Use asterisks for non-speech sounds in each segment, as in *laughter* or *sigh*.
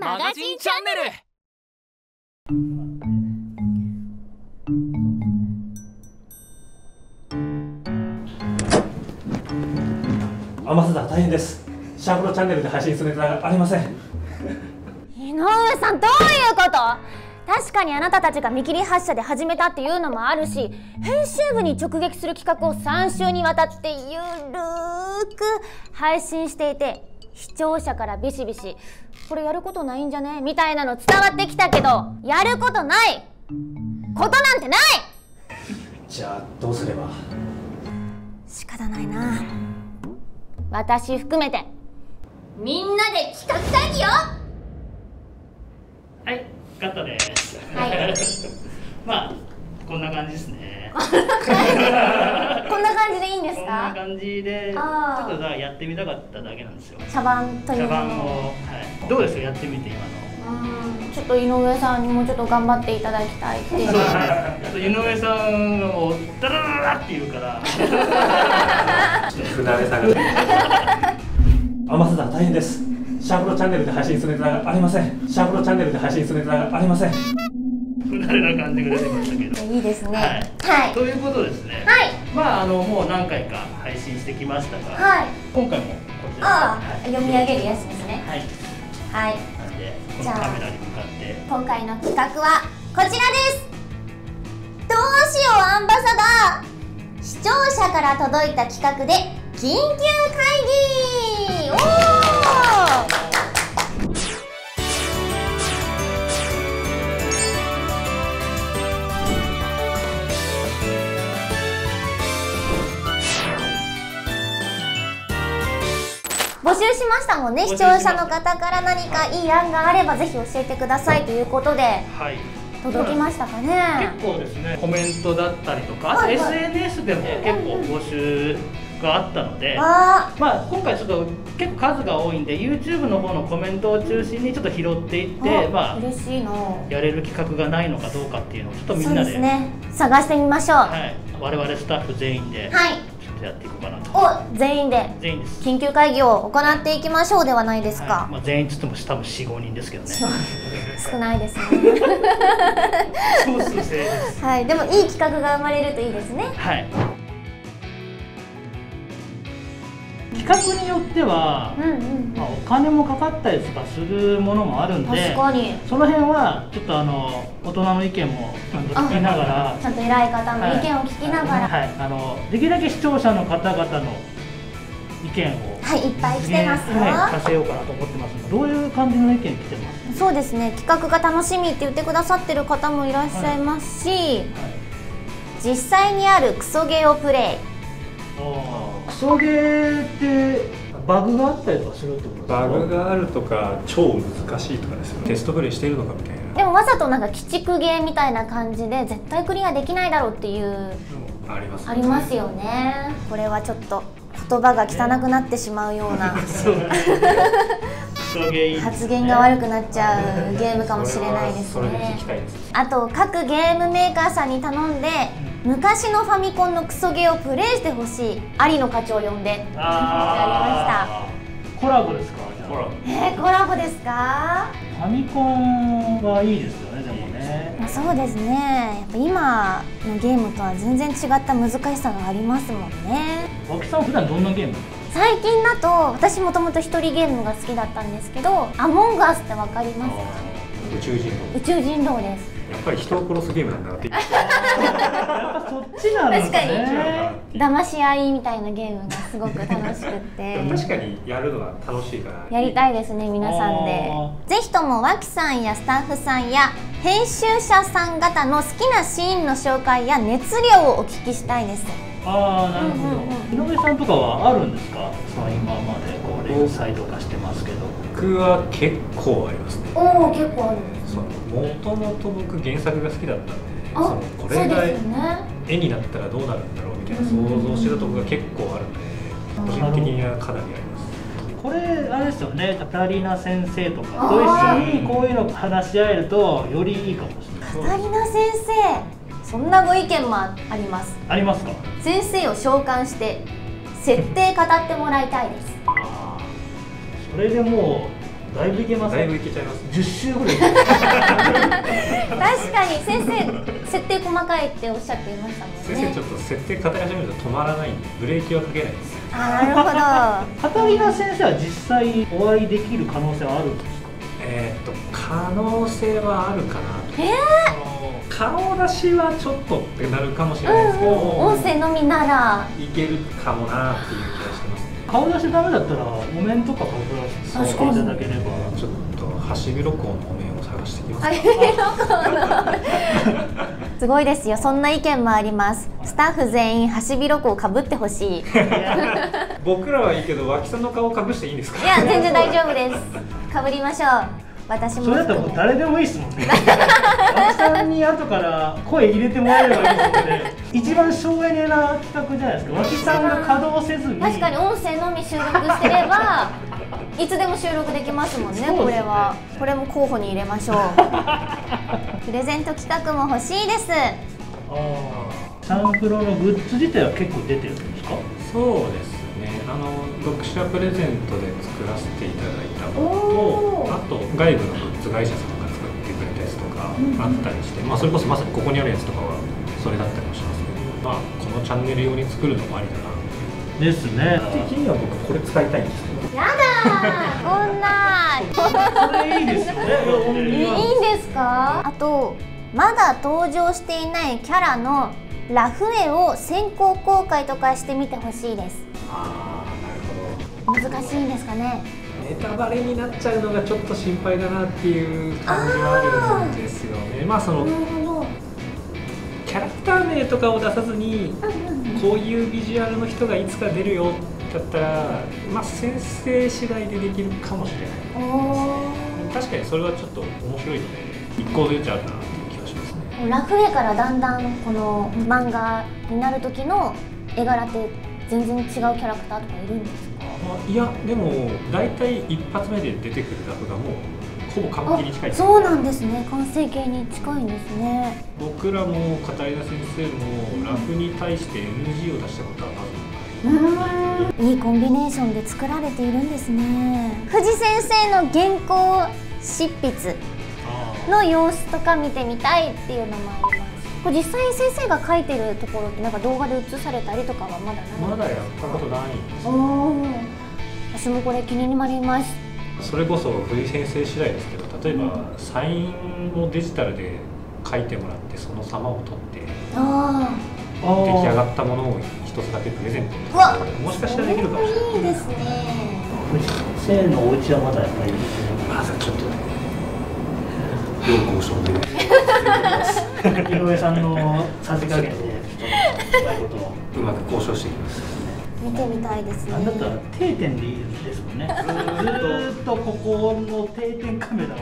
マガジンチャンネル。アマスダ大変です。シャープロチャンネルで配信するネタがありません。井上さんどういうこと？確かにあなたたちが見切り発車で始めたっていうのもあるし編集部に直撃する企画を3週にわたってゆるーく配信していて視聴者からビシビシこれやることないんじゃね？みたいなの伝わってきたけどやることない。ことなんてない。じゃあどうすれば？仕方ないな。私含めて。みんなで企画会議よはい、カットです。はい。*laughs* まあ、こんな感じですね。*laughs* こんな感じでいいんですこんなか感じで、ちょあーっとだやってみたかっただけなんですよ。茶番という。茶番を、はい。どうですか、やってみて今の？うんちょっと井上さんにもちょっと頑張っていただきたいっていう。井上さんがもうダラララって言うから。船出さんが。アマスダ大変です。シャープロチャンネルで配信するネタがありません。シャープロチャンネルで配信するネタがありません不慣れな感じが出てましたけど。いいですねはいはいということですね。はいまあ、あの、もう何回か配信してきましたが。はい今回もこちら。読み上げるやつですねはい。はいなんで、このカメラに向かって。今回の企画はこちらですどうしようアンバサダー視聴者から届いた企画で緊急会議おー募集しましたもんね視聴者の方から何かいい案があればぜひ教えてくださいということではい。届きましたかね。結構ですねコメントだったりとか、はいはい。SNS でも結構募集があったので、あ。まあ、今回ちょっと結構数が多いんで YouTube の方のコメントを中心にちょっと拾っていってあまあ、嬉しいな。やれる企画がないのかどうかっていうのをちょっとみんなでですね。探してみましょう。ははい、我々スタッフ全員で。い、ちょっとやっていこうかなと。お全員で。全員です、緊急会議を行っていきましょうではないですか、はい。まあ、全員っつっても多分45人ですけどね。*laughs* 少ないですね。少数制です。はい。でもいい企画が生まれるといいですね。はい企画によっては、まあ、お金もかかったりとかするものもあるんで確かに。その辺はちょっとあの大人の意見もちゃんと聞きながらちゃんと偉い方の意見を聞きながら。はい、あのできるだけ視聴者の方々の意見をはい、いっぱい来てますよ、はい、させようかなと思ってますのでどういう感じの意見来てます？そうですね。企画が楽しみって言ってくださってる方もいらっしゃいますし、実際にあるクソゲーをプレイクソゲーってバグがあったりとかするってことですか？バグがあるとか超難しいとかですよね。テストプレイしているのかみたいな。でもわざとなんか鬼畜ゲーみたいな感じで絶対クリアできないだろうっていうありますありますよね。これはちょっと言葉が汚くなってしまうような。ね。発言が悪くなっちゃうゲームかもしれないですね。あと各ゲームメーカーさんに頼んで昔のファミコンのクソゲーをプレイしてほしい。有野課長を呼んで。あー。コラボですかじゃあ。ほらえー、コラボですか？ファミコンはいいですよねでもね。まあそうですね。やっぱ今のゲームとは全然違った難しさがありますもんね。脇さん普段どんなゲーム？最近だと私もともと一人ゲームが好きだったんですけどアモンガスってわかりますか？宇宙人宇宙人狼ですやっぱり人を殺すゲームなんだなって。やっぱそっちなんです確かね騙し合いみたいなゲームがすごく楽しくって。確かにやるのは楽しいからやりたいですね皆さんで。あぜひとも脇さんやスタッフさんや編集者さん方の好きなシーンの紹介や熱量をお聞きしたいです。ああなるほうんうんど井上さんとかはあるんですか？その今までこうレイサイド化してますけど。僕は結構ありますね。おお結構ある。そのもともと僕原作が好きだったんであそのこれが絵になったらどうなるんだろうみたいな想像してたとこが結構あるんで個人的にはかなりあります。これあれですよねカタリナ先生とかと一緒にこういうの話し合えるとよりいいかもしれない。カタリナ先生そんなご意見もあります。ありますか？先生を召喚して設定語ってもらいたいです。それでもうだいぶいけますだいぶいけちゃいますね。10周ぐらい。*laughs* 確かに先生設定細かいっておっしゃっていましたもん先生ねちょっと設定語り始めると止まらないんでブレーキはかけないです。あなるほど。カタリナ先生は実際お会いできる可能性はあるんですか？えーっと可能性はあるかなと。えその顔出しはちょっとってなるかもしれー、ないですけど、うんうん、音声のみならいけるかもなっていう顔出しダメだったらお面とか顔出していただければ。ちょっとハシビロコウのお面を探してきます。*laughs* あれすごいですよ。そんな意見もあります。スタッフ全員ハシビロコウかぶってほしい。い *laughs* 僕らはいいけど脇さんの顔隠していいんですか？や全然大丈夫です。かぶりましょう私も。それだったら誰でもいいですもんね。青木さんに後から声入れてもらえればいいですので一番省エネな企画じゃないですか。脇さんが稼働せずに。確かに音声のみ収録してれば *laughs* いつでも収録できますもんねね。これは。これも候補に入れましょう。*laughs* プレゼント企画も欲しいです。あーサンフロのグッズ自体は結構出てるんですか？そうですね。あの読者プレゼントで作らせていただいたものとあと外部のグッズ会社さんが作ってくれたやつとかあったりして、まあ、それこそまさにここにあるやつとかはそれだったりもしますけど、まあ、このチャンネル用に作るのもありだな。ですね的には僕これ使いたいんですけどやだーこんな *laughs* それいいですよね。いいんですか？あとまだ登場していないキャラのラフ絵を先行公開とかしてみてほしいです。ああなるほど。難しいんですかね？ネタバレになっちゃうのがちょっと心配だなっていう感じはあるんですよね。まあそのキャラクター名とかを出さずにこういうビジュアルの人がいつか出るよだったらまあ先生次第でできるかもしれないお確かにそれはちょっと面白いので一個余地あるなっていう気がしますね。ーラフ絵からだんだんこの漫画になる時の絵柄って全然違うキャラクターとかいるんですいやでも大体一発目で出てくるラフがもうほぼ完璧に近いあそうなんですね。完成形に近いんですね。僕らも片枝先生もラフに対して NG を出したことはまずうーん。いいコンビネーションで作られているんですね。藤先生の原稿執筆の様子とか見てみたいっていうのもありますこれ実際に先生が書いてるところってなんか動画で映されたりとかはまだないまだやった？ことないんです私もこれ気になります。それこそ藤井先生次第ですけど例えばサインをデジタルで書いてもらってその様を撮ってあ出出来上がったものを一つだけプレゼントもしかあしたらできるかもしれない。いいですね。藤先生のお家はまだやっぱりまずちょっと要交渉で。井上さんのさじ加減で。ちょっとうまいことをうまく交渉していきます見てみたいですね。なんだったら定点でいいですもんね。ずーっとここの定点カメラを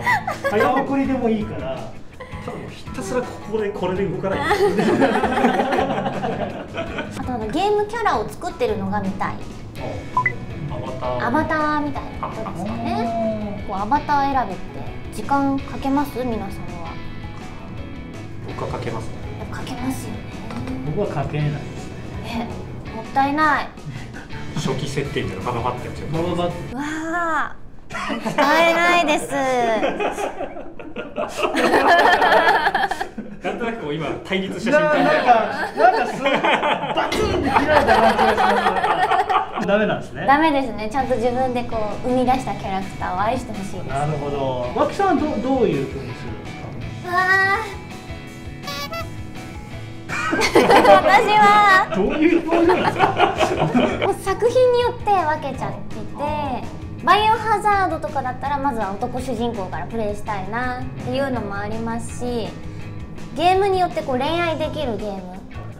早送りでもいいから。ただもうひたすらここでこれで動かない。あとあのゲームキャラを作ってるのが見たい。アバター。アバターみたいなことですかね。こうアバター選びって時間かけます？皆さんは。僕はかけますね。かけますよね。僕はかけないですね。えもったいない。*laughs* 初期設定みたいなのバババってやつよ。バババッわあもったいないです。*laughs* *laughs* なんとなくこう今対立した瞬な間なんかなんかすごいバツンって切られた感じがしますダメなんですね。ダメですね。ちゃんと自分でこう生み出したキャラクターを愛してほしいです。なるほど。脇さんはどどういうふうにするんですか？わあ私は。どういう表情なんですか？作品によって分けちゃっててバイオハザードとかだったらまずは男主人公からプレイしたいなっていうのもありますしゲームによってこう恋愛できるゲーム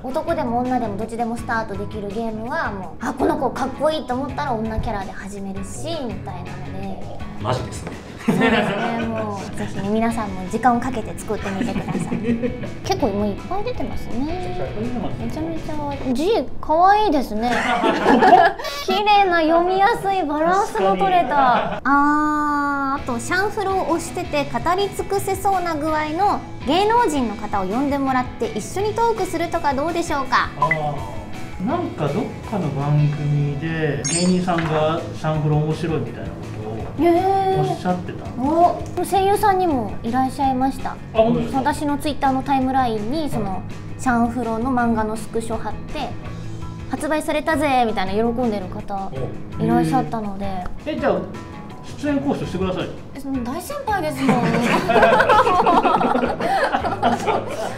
男でも女でもどっちでもスタートできるゲームはもうあこの子かっこいいと思ったら女キャラで始めるしみたいなので。マジですね。そうですね。もうぜひね皆さんも時間をかけて作ってみてください。*laughs* 結構もういっぱい出てますね。めちゃめちゃ字可愛いですね。*laughs* 綺麗な読みやすいバランスの取れた。あーシャンフロを押してて語り尽くせそうな具合の芸能人の方を呼んでもらって一緒にトークするとかどうでしょうか？なんかどっかの番組で芸人さんがシャンフロ面白いみたいなことをへおっしゃってたお声優さんにもいらっしゃいました？私のツイッターのタイムラインにそのシャンフロの漫画のスクショ貼って発売されたぜみたいな喜んでる方いらっしゃったので。えじゃあ出演交渉してください。えその大先輩ですもん。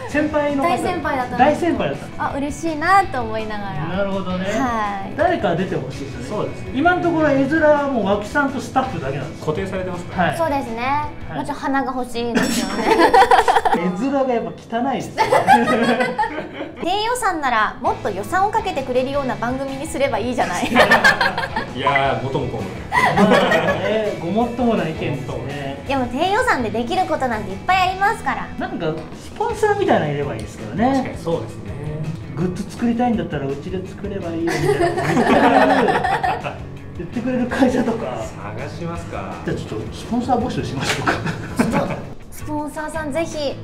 先輩の方。大先輩だった大先輩だった。あ嬉しいなと思いながならるほどね、はい。誰か出てほしいですよね。そうですね。今のところ絵面はもう脇さんとスタッフだけなんです。固定されてますから、はい。そうですね、い。もちろん花が欲しいですよね。*laughs* 絵面がやっぱ汚いですよね *laughs* 低予算ならもっと予算をかけてくれるような番組にすればいいじゃない。*laughs* いやも子もまあねごもっともな意見ですね。でも低予算でできることなんていっぱいありますから。なんかスポンサーみたいなのいればいいですけど確かねにそうですね。グッズ作りたいんだったらうちで作ればいいよみたいな。*laughs* 言ってくれる会社とか。探しますか。じゃあちょっとスポンサー募集しましょうか。スポンサーさんぜひ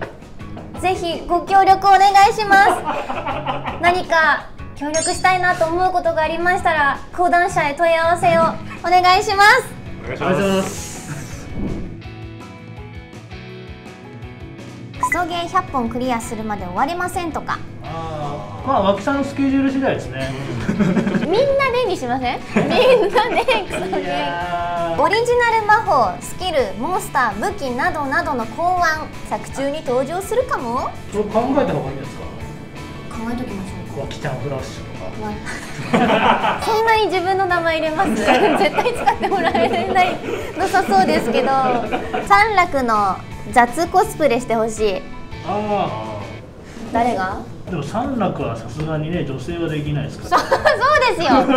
ぜひご協力お願いします。何か協力したいなと思うことがありましたら講談社へ問い合わせをお願いします。お願いします。すクソゲー100本クリアするまで終わりませんとか。あーまあ脇さんのスケジュール次第ですね。みんなでにしません？みんなでクソゲいー。やオリジナル魔法スキルモンスター武器などなどの考案作中に登場するかも？ーそれ考えた方がいいんですか？考えときましょう。脇ちゃんフラッシュとか。まあそんなに自分の名前入れます？*laughs* 絶対使ってもらえない。なさそうですけど。三楽の雑コスプレしてほしい。あ誰が？あでも三楽はさすがにね女性はできないですかそらそうですよ。*laughs* *laughs* 絶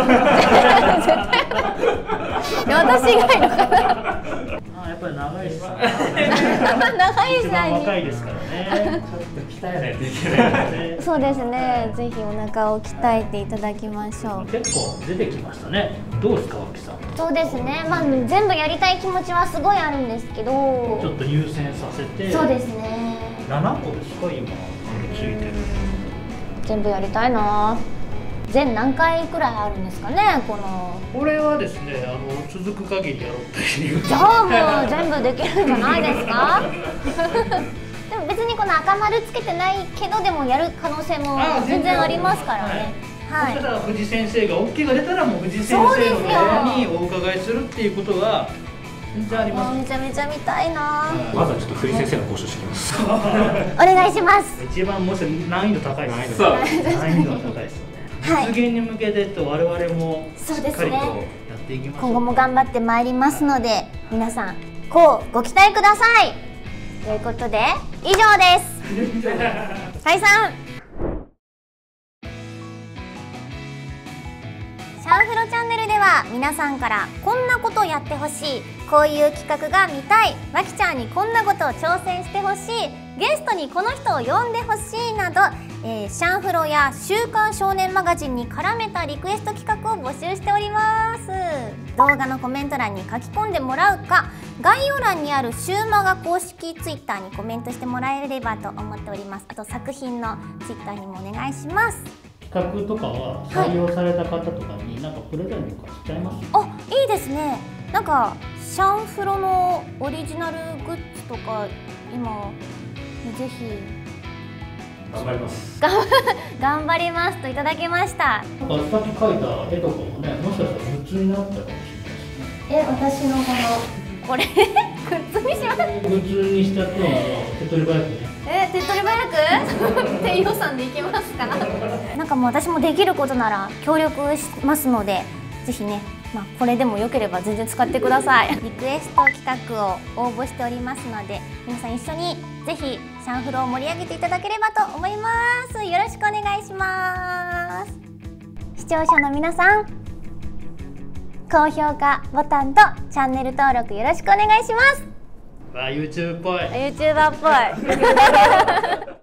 対。私以外の方やっぱり長いしさ長井一番さんに若いですからね。鍛えないといけないねそうですねぜひお腹を鍛えていただきましょう結構出てきましたね。どうですか脇さん？そうですね。まあ全部やりたい気持ちはすごいあるんですけど。ちょっと優先させて。そうですね。7個ですか今。ついてる。全部やりたいな全何回くらいあるんですかねこの。これはですねあの続く限りやろうというじゃあもう全部できるんじゃないですか？*laughs* でも別にこの赤丸つけてないけどでもやる可能性もあ全然ありますからね。はい。たら藤先生が OK が出たらもう藤先生の部屋にお伺いするっていうことが全然あります。めちゃめちゃ見たいな。まずはちょっと藤井先生の交渉してきます。*laughs* *laughs* お願いします。一番もし難易度高いです難易度が高いです実現に向けてと我々もしっかりとやっていきましょう。今後も頑張ってまいりますので皆さんこうご期待ください。ということで以上です。*laughs* 解散。シャンフロチャンネルでは皆さんからこんなことやってほしいこういう企画が見たいまきちゃんにこんなことを挑戦してほしいゲストにこの人を呼んでほしいなど、えーシャンフロや「週刊少年マガジン」に絡めたリクエスト企画を募集しております。動画のコメント欄に書き込んでもらうか概要欄にあるシューマガ公式ツイッターにコメントしてもらえればと思っております。あと作品のツイッターにもお願いします。企画とかは採用された方とかになんかプレゼントとかしちゃいます？あいいですねなんかシャンフロのオリジナルグッズとか今ぜひ。頑張ります。*laughs* 頑張りますといただきました。なんかさっき描いた絵とかもねもしかしたらグッズになったかもしえ私のこのこれ *laughs* グッズにします？グッズにしちゃっても手っ取り早くね。え手っ取り早く？低予算でいきますか？*laughs* なんかもう私もできることなら協力しますのでぜひねまあ、これでもよければ全然使ってください。*laughs* リクエスト企画を応募しておりますので皆さん一緒にぜひシャンフロを盛り上げていただければと思います。よろしくお願いします。視聴者の皆さん高評価ボタンとチャンネル登録よろしくお願いします。あ YouTube っぽい。YouTuber っぽい *laughs*